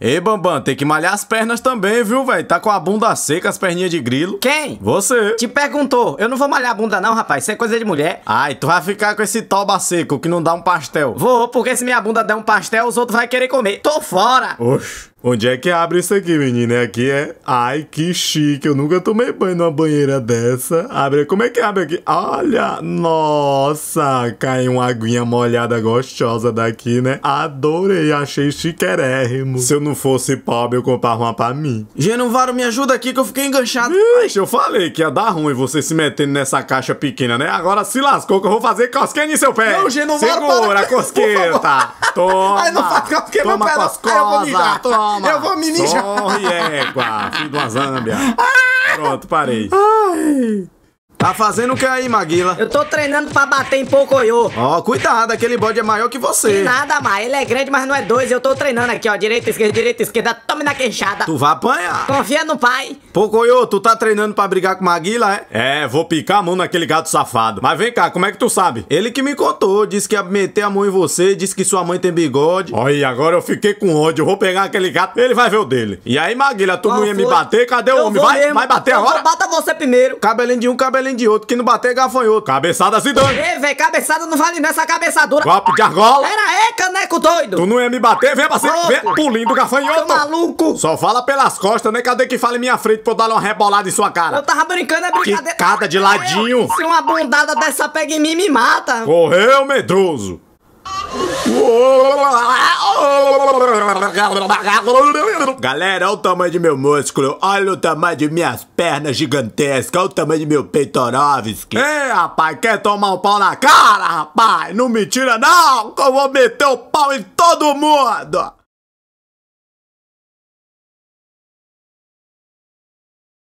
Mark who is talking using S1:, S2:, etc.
S1: Ei, Bambam, tem que malhar as pernas também, viu, velho? Tá com a bunda seca, as perninhas de grilo.
S2: Quem?
S1: Você.
S2: Te perguntou. Eu não vou malhar a bunda não, rapaz. Isso é coisa de mulher.
S1: Ai, tu vai ficar com esse toba seco que não dá um pastel.
S2: Vou, porque se minha bunda der um pastel, os outros vão querer comer. Tô fora.
S1: Oxe. Onde é que abre isso aqui, menina? Aqui é. Ai, que chique. Eu nunca tomei banho numa banheira dessa. Abre. Como é que abre aqui? Olha! Nossa! Caiu uma aguinha molhada gostosa daqui, né? Adorei, achei chiquérrimo. Se eu não fosse pobre, eu comprava uma pra mim.
S2: Genovaro, me ajuda aqui que eu fiquei enganchado.
S1: Ixi, eu falei que ia dar ruim você se metendo nessa caixa pequena, né? Agora se lascou que eu vou fazer cosquinha em seu pé.
S2: Não, Genovaro,
S1: Segura
S2: para-
S1: a cosqueta. Toma.
S2: Ai, não faz cosquinha
S1: Toma
S2: pé, não.
S1: coscosa.
S2: Ai, eu vou mijar.
S1: Toma.
S2: Eu vou me mijar.
S1: Sorri, égua. Filho de uma zâmbia. Pronto, parei. Tá fazendo o que aí, Maguila?
S2: Eu tô treinando pra bater em Pocoyo.
S1: Ó, cuidado, aquele bode é maior que você.
S2: Nada mais, ele é grande, mas não é dois. Eu tô treinando aqui, ó. Direita, esquerda, direita, esquerda. Tome na queixada.
S1: Tu vai apanhar.
S2: Confia no pai.
S1: Pocoyo, tu tá treinando pra brigar com Maguila, é? É, vou picar a mão naquele gato safado. Mas vem cá, como é que tu sabe? Ele que me contou, disse que ia meter a mão em você, disse que sua mãe tem bigode. Olha, agora eu fiquei com ódio, vou pegar aquele gato, ele vai ver o dele. E aí, Maguila, tu
S2: Qual
S1: não ia me
S2: foi?
S1: bater? Cadê o
S2: Eu
S1: homem?
S2: vou
S1: Vai,
S2: mesmo.
S1: vai bater
S2: Eu vou-
S1: agora?
S2: Bata você primeiro.
S1: Cabelinho de um, cabelinho de outro, que não bater gafanhoto. Cabeçada Zidane.
S2: Ei, velho, cabeçada não vale nessa cabeçadura.
S1: Golpe de argola.
S2: Pera aí, caneco doido.
S1: Tu não ia me bater? Vem
S2: Louco.
S1: vem, pulindo gafanhoto.
S2: Tô maluco.
S1: Só fala pelas costas, né? Cadê que fala em minha frente pra eu dar uma rebolada em sua cara?
S2: Eu tava brincando, é brincadeira.
S1: Quicada de ladinho.
S2: Se uma bundada dessa pega em mim, me mata.
S1: Correu, medroso. Galera, olha o tamanho de meu músculo, olha o tamanho de minhas pernas gigantescas, olha o tamanho de meu peitorovski. Ei, rapaz, quer tomar um pau na cara, rapaz? Não me tira não, que eu vou meter o pau em todo mundo.